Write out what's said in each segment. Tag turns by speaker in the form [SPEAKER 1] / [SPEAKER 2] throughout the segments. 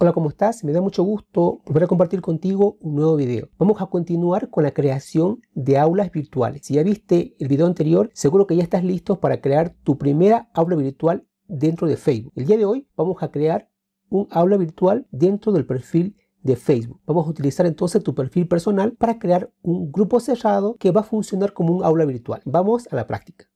[SPEAKER 1] Hola, ¿cómo estás? Me da mucho gusto volver a compartir contigo un nuevo video. Vamos a continuar con la creación de aulas virtuales. Si ya viste el video anterior, seguro que ya estás listo para crear tu primera aula virtual dentro de Facebook. El día de hoy vamos a crear un aula virtual dentro del perfil de Facebook. Vamos a utilizar entonces tu perfil personal para crear un grupo cerrado que va a funcionar como un aula virtual. Vamos a la práctica.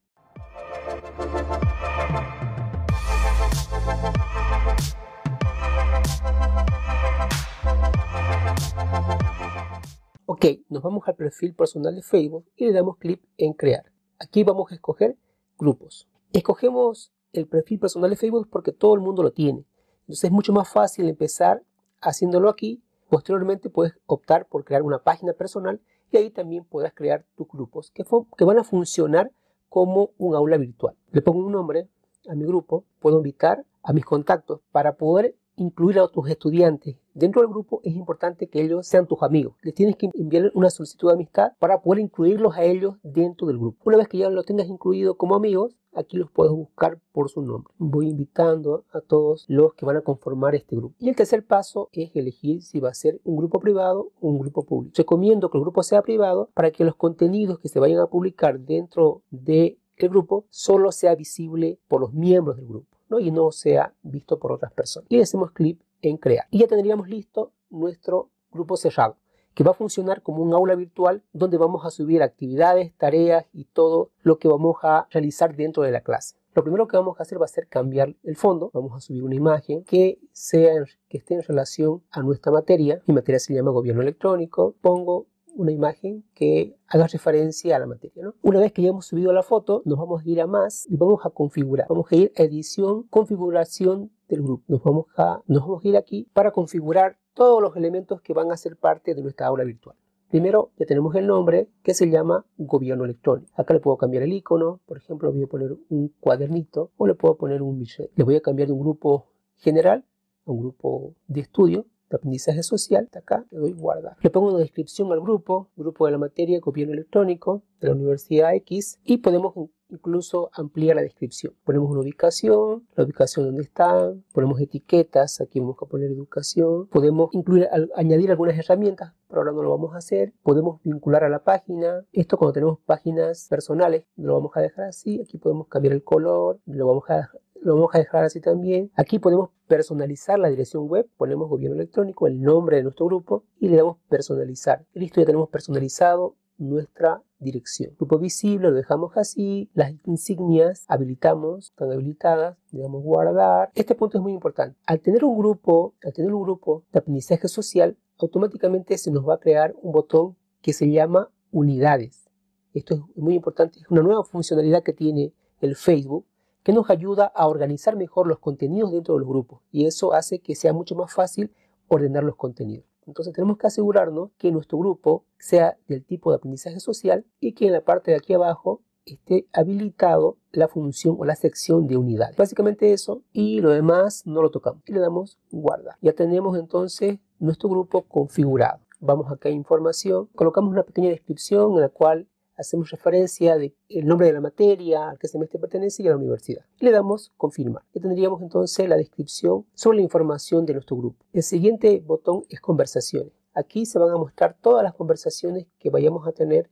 [SPEAKER 1] Ok, nos vamos al perfil personal de Facebook y le damos clic en crear. Aquí vamos a escoger grupos. Escogemos el perfil personal de Facebook porque todo el mundo lo tiene. Entonces es mucho más fácil empezar haciéndolo aquí. Posteriormente puedes optar por crear una página personal y ahí también podrás crear tus grupos que, que van a funcionar como un aula virtual. Le pongo un nombre a mi grupo, puedo invitar a mis contactos para poder incluir a tus estudiantes dentro del grupo, es importante que ellos sean tus amigos. Les tienes que enviar una solicitud de amistad para poder incluirlos a ellos dentro del grupo. Una vez que ya los tengas incluido como amigos, aquí los puedes buscar por su nombre. Voy invitando a todos los que van a conformar este grupo. Y el tercer paso es elegir si va a ser un grupo privado o un grupo público. Recomiendo que el grupo sea privado para que los contenidos que se vayan a publicar dentro del grupo solo sea visible por los miembros del grupo y no sea visto por otras personas. Y le hacemos clic en crear. Y ya tendríamos listo nuestro grupo cerrado que va a funcionar como un aula virtual donde vamos a subir actividades, tareas y todo lo que vamos a realizar dentro de la clase. Lo primero que vamos a hacer va a ser cambiar el fondo. Vamos a subir una imagen que, sea, que esté en relación a nuestra materia. Mi materia se llama gobierno electrónico. Pongo una imagen que haga referencia a la materia. Una vez que ya hemos subido la foto, nos vamos a ir a más y vamos a configurar. Vamos a ir a edición, configuración del grupo. Nos vamos a, nos vamos a ir aquí para configurar todos los elementos que van a ser parte de nuestra aula virtual. Primero ya tenemos el nombre que se llama gobierno electrónico. Acá le puedo cambiar el icono, por ejemplo, voy a poner un cuadernito o le puedo poner un billete. Le voy a cambiar de un grupo general a un grupo de estudio aprendizaje social, acá le doy guardar. Le pongo una descripción al grupo, grupo de la materia gobierno electrónico de la Universidad X y podemos incluso ampliar la descripción. Ponemos una ubicación, la ubicación donde están, ponemos etiquetas, aquí vamos a poner educación, podemos incluir, añadir algunas herramientas, pero ahora no lo vamos a hacer, podemos vincular a la página, esto cuando tenemos páginas personales, lo vamos a dejar así, aquí podemos cambiar el color, lo vamos a lo vamos a dejar así también. Aquí podemos personalizar la dirección web, ponemos gobierno electrónico, el nombre de nuestro grupo y le damos personalizar. Listo, ya tenemos personalizado nuestra dirección. Grupo visible lo dejamos así, las insignias habilitamos, están habilitadas, le damos guardar. Este punto es muy importante. Al tener un grupo, al tener un grupo de aprendizaje social, automáticamente se nos va a crear un botón que se llama unidades. Esto es muy importante, es una nueva funcionalidad que tiene el Facebook que nos ayuda a organizar mejor los contenidos dentro de los grupos y eso hace que sea mucho más fácil ordenar los contenidos. Entonces tenemos que asegurarnos que nuestro grupo sea del tipo de aprendizaje social y que en la parte de aquí abajo esté habilitado la función o la sección de unidad. Básicamente eso y lo demás no lo tocamos y le damos guardar. Ya tenemos entonces nuestro grupo configurado. Vamos acá a información, colocamos una pequeña descripción en la cual hacemos referencia del nombre de la materia al que semestre pertenece y a la universidad. le damos confirmar. Ya tendríamos entonces la descripción sobre la información de nuestro grupo. El siguiente botón es conversaciones. Aquí se van a mostrar todas las conversaciones que vayamos a tener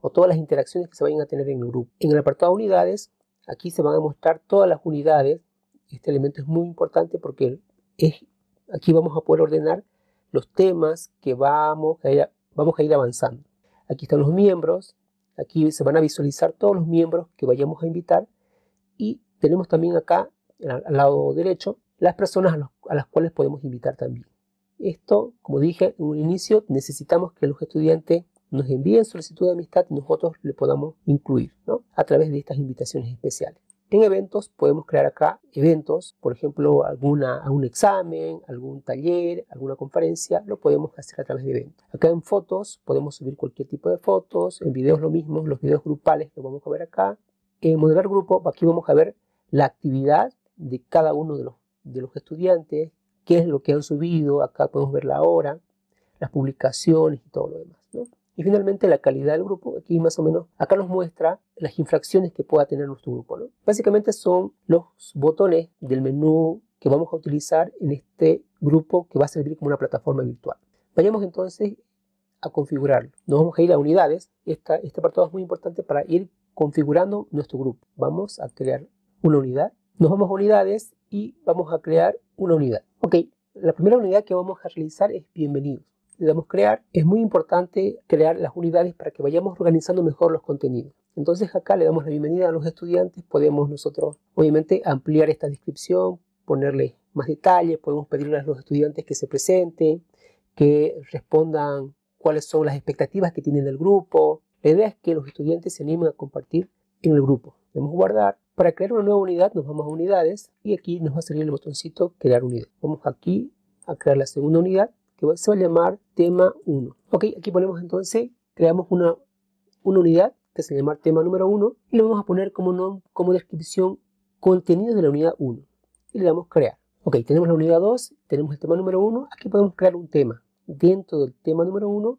[SPEAKER 1] o todas las interacciones que se vayan a tener en el grupo. En el apartado unidades, aquí se van a mostrar todas las unidades. Este elemento es muy importante porque es, aquí vamos a poder ordenar los temas que vamos a vamos a ir avanzando. Aquí están los miembros, Aquí se van a visualizar todos los miembros que vayamos a invitar y tenemos también acá al lado derecho las personas a, las cuales podemos invitar también. Esto, como dije en un inicio, necesitamos que los estudiantes nos envíen solicitud de amistad y nosotros le podamos incluir a través de estas invitaciones especiales. En eventos podemos crear acá eventos, por ejemplo, alguna, un examen, algún taller, alguna conferencia, lo podemos hacer a través de eventos. Acá en fotos podemos subir cualquier tipo de fotos, en videos lo mismo, los videos grupales lo vamos a ver acá. En modelar grupo, aquí vamos a ver la actividad de cada uno de los estudiantes, qué es lo que han subido, acá podemos ver la hora, las publicaciones y todo lo demás. Y finalmente la calidad del grupo, aquí más o menos, acá nos muestra las infracciones que pueda tener nuestro grupo. Básicamente son los botones del menú que vamos a utilizar en este grupo que va a servir como una plataforma virtual. Vayamos entonces a configurarlo. Nos vamos a ir a unidades. Esta, este apartado es muy importante para ir configurando nuestro grupo. Vamos a crear una unidad. Nos vamos a unidades y vamos a crear una unidad. Ok, la primera unidad que vamos a realizar es bienvenidos. Le damos crear. Es muy importante crear las unidades para que vayamos organizando mejor los contenidos. Entonces acá le damos la bienvenida a los estudiantes. Podemos nosotros obviamente ampliar esta descripción, ponerle más detalles, podemos pedirle a los estudiantes que se presenten, que respondan cuáles son las expectativas que tienen del grupo. La idea es que los estudiantes se animen a compartir en el grupo. Debemos guardar. Para crear una nueva unidad nos vamos a unidades y aquí nos va a salir el botoncito crear unidad. Vamos aquí a crear la segunda unidad que se va a llamar tema 1. Ok, aquí ponemos entonces, creamos una, una unidad que se va a llamar tema número 1 y le vamos a poner como, como descripción contenido de la unidad 1 y le damos crear. Ok, tenemos la unidad 2, tenemos el tema número 1, aquí podemos crear un tema. Dentro del tema número 1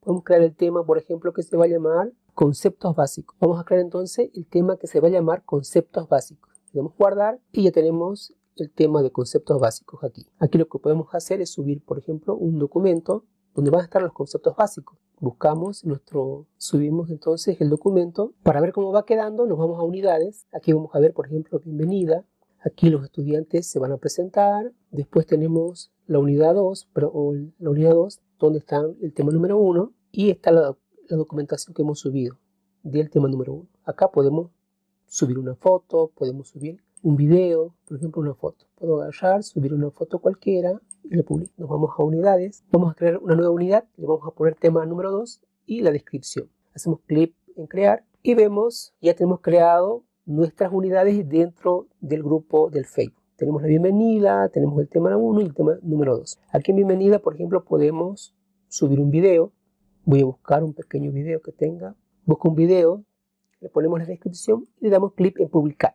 [SPEAKER 1] podemos crear el tema, por ejemplo, que se va a llamar conceptos básicos. Vamos a crear entonces el tema que se va a llamar conceptos básicos. Le damos guardar y ya tenemos el tema de conceptos básicos aquí. Aquí lo que podemos hacer es subir, por ejemplo, un documento donde van a estar los conceptos básicos. Buscamos nuestro, subimos entonces el documento. Para ver cómo va quedando, nos vamos a unidades. Aquí vamos a ver, por ejemplo, bienvenida. Aquí los estudiantes se van a presentar. Después tenemos la unidad 2, pero, la unidad 2, donde está el tema número 1 y está la, la documentación que hemos subido del tema número 1. Acá podemos subir una foto, podemos subir un video, por ejemplo una foto. Puedo agarrar, subir una foto cualquiera y la publico. Nos vamos a unidades, vamos a crear una nueva unidad, le vamos a poner tema número 2 y la descripción. Hacemos clic en crear y vemos, ya tenemos creado nuestras unidades dentro del grupo del Facebook. Tenemos la bienvenida, tenemos el tema 1 y el tema número 2. Aquí en bienvenida, por ejemplo, podemos subir un video. Voy a buscar un pequeño video que tenga. Busco un video, le ponemos la descripción y le damos clic en publicar.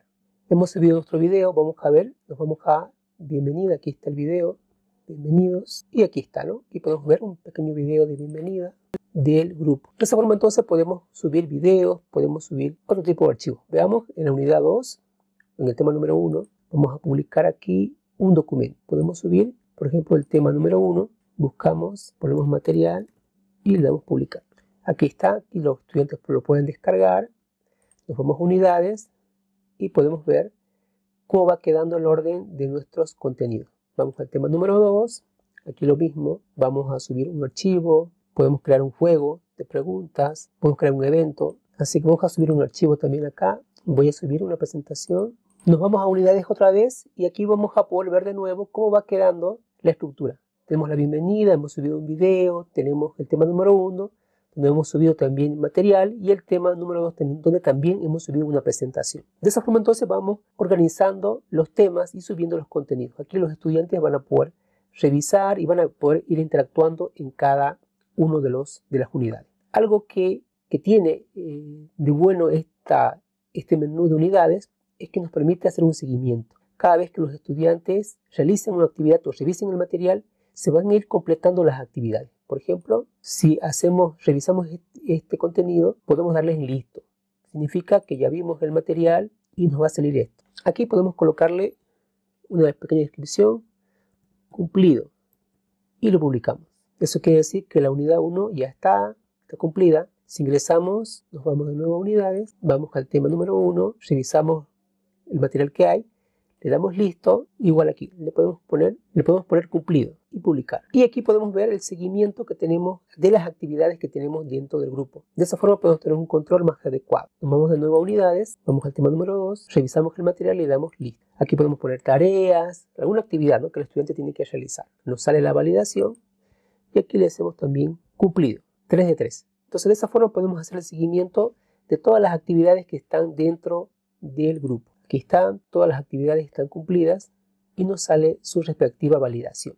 [SPEAKER 1] Hemos subido nuestro video, vamos a ver, nos vamos a bienvenida, aquí está el video, bienvenidos, y aquí está, ¿no? Aquí podemos ver un pequeño video de bienvenida del grupo. De esa forma entonces podemos subir videos, podemos subir otro tipo de archivos. Veamos en la unidad 2, en el tema número 1, vamos a publicar aquí un documento. Podemos subir, por ejemplo, el tema número 1, buscamos, ponemos material y le damos publicar. Aquí está, aquí los estudiantes lo pueden descargar, nos vamos a unidades y podemos ver cómo va quedando el orden de nuestros contenidos. Vamos al tema número 2, aquí lo mismo, vamos a subir un archivo, podemos crear un juego de preguntas, podemos crear un evento, así que vamos a subir un archivo también acá, voy a subir una presentación. Nos vamos a unidades otra vez y aquí vamos a poder ver de nuevo cómo va quedando la estructura. Tenemos la bienvenida, hemos subido un video, tenemos el tema número uno, donde hemos subido también material, y el tema número dos, donde también hemos subido una presentación. De esa forma entonces vamos organizando los temas y subiendo los contenidos. Aquí los estudiantes van a poder revisar y van a poder ir interactuando en cada uno de, los, de las unidades. Algo que, tiene eh, de bueno esta, este menú de unidades es que nos permite hacer un seguimiento. Cada vez que los estudiantes realicen una actividad o revisen el material, se van a ir completando las actividades. Por ejemplo, si hacemos, revisamos este contenido, podemos darles en listo. Significa que ya vimos el material y nos va a salir esto. Aquí podemos colocarle una pequeña descripción, cumplido, y lo publicamos. Eso quiere decir que la unidad 1 ya está, está cumplida. Si ingresamos, nos vamos de nuevo a unidades, vamos al tema número 1, revisamos el material que hay, le damos listo, igual aquí, le podemos poner, le podemos poner cumplido y publicar. Y aquí podemos ver el seguimiento que tenemos de las actividades que tenemos dentro del grupo. De esa forma podemos tener un control más adecuado. Nos vamos de nuevo a unidades, vamos al tema número 2, revisamos el material y le damos listo. Aquí podemos poner tareas, alguna actividad que el estudiante tiene que realizar. Nos sale la validación y aquí le hacemos también cumplido, 3 de 3. Entonces de esa forma podemos hacer el seguimiento de todas las actividades que están dentro del grupo. Aquí están, todas las actividades están cumplidas y nos sale su respectiva validación.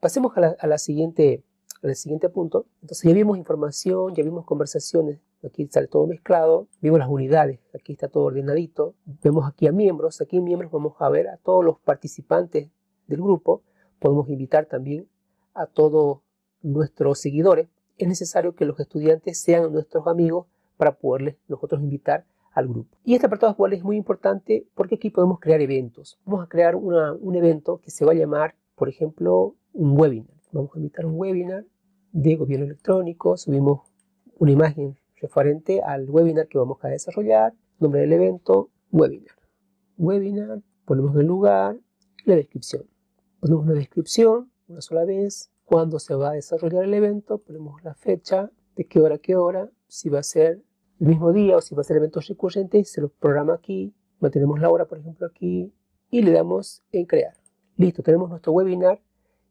[SPEAKER 1] Pasemos a la, siguiente, al siguiente punto. Entonces ya vimos información, ya vimos conversaciones, aquí sale todo mezclado, vimos las unidades, aquí está todo ordenadito, vemos aquí a miembros, aquí en miembros vamos a ver a todos los participantes del grupo, podemos invitar también a todos nuestros seguidores. Es necesario que los estudiantes sean nuestros amigos para poderles nosotros invitar al grupo. Y este apartado cual es muy importante porque aquí podemos crear eventos. Vamos a crear un evento que se va a llamar por ejemplo, un webinar. Vamos a invitar un webinar de gobierno electrónico, subimos una imagen referente al webinar que vamos a desarrollar, nombre del evento, webinar. Webinar, ponemos el lugar, la descripción. Ponemos una descripción una sola vez, cuándo se va a desarrollar el evento, ponemos la fecha, de qué hora a qué hora, si va a ser el mismo día o si va a ser eventos recurrentes, se lo programa aquí, mantenemos la hora por ejemplo aquí y le damos en crear. Listo, tenemos nuestro webinar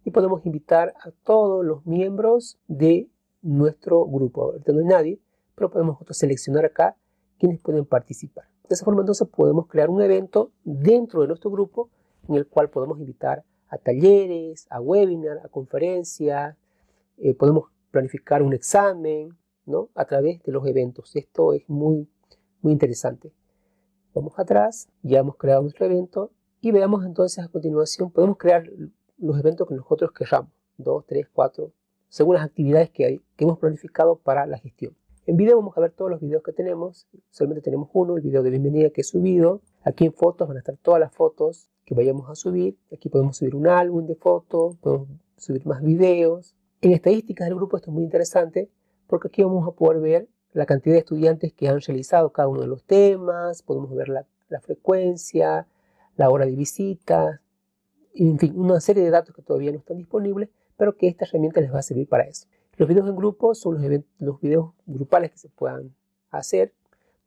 [SPEAKER 1] y podemos invitar a todos los miembros de nuestro grupo. Ahorita no hay nadie, pero podemos seleccionar acá quienes pueden participar. De esa forma entonces podemos crear un evento dentro de nuestro grupo en el cual podemos invitar a talleres, a webinars, a conferencias, eh, podemos planificar un examen ¿no? a través de los eventos. Esto es muy, muy interesante. Vamos atrás, ya hemos creado nuestro evento y veamos entonces a continuación, podemos crear los eventos que nosotros queramos, dos, tres, cuatro, según las actividades que, hay, que hemos planificado para la gestión. En video vamos a ver todos los videos que tenemos, solamente tenemos uno, el video de bienvenida que he subido. Aquí en fotos van a estar todas las fotos que vayamos a subir. Aquí podemos subir un álbum de fotos, podemos subir más videos. En estadísticas del grupo esto es muy interesante porque aquí vamos a poder ver la cantidad de estudiantes que han realizado cada uno de los temas, podemos ver la frecuencia, la hora de visita, en fin, una serie de datos que todavía no están disponibles, pero que esta herramienta les va a servir para eso. Los videos en grupo son los, los videos grupales que se puedan hacer.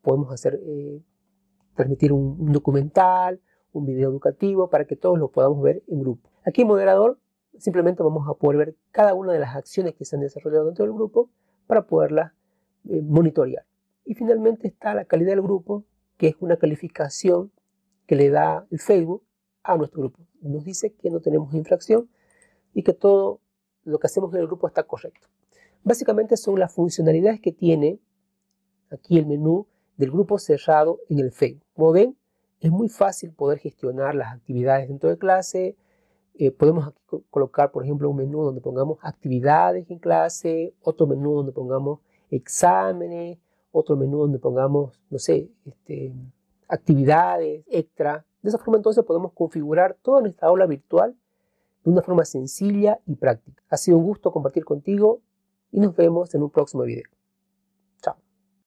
[SPEAKER 1] Podemos hacer, eh, transmitir un, documental, un video educativo para que todos lo podamos ver en grupo. Aquí en moderador simplemente vamos a poder ver cada una de las acciones que se han desarrollado dentro del grupo para poderlas eh, monitorear. Y finalmente está la calidad del grupo, que es una calificación que le da el Facebook a nuestro grupo. Nos dice que no tenemos infracción y que todo lo que hacemos en el grupo está correcto. Básicamente son las funcionalidades que tiene aquí el menú del grupo cerrado en el Facebook. Como ven, es muy fácil poder gestionar las actividades dentro de clase. Eh, podemos aquí colocar, por ejemplo, un menú donde pongamos actividades en clase, otro menú donde pongamos exámenes, otro menú donde pongamos, no sé, este, actividades extra. De esa forma entonces podemos configurar toda nuestra aula virtual de una forma sencilla y práctica. Ha sido un gusto compartir contigo y nos vemos en un próximo video.